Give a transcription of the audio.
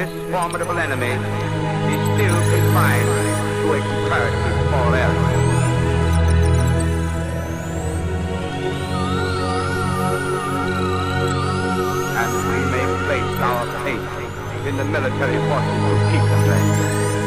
This formidable enemy is still confined to a comparatively small area. And we may place our faith in the military forces of Peterland.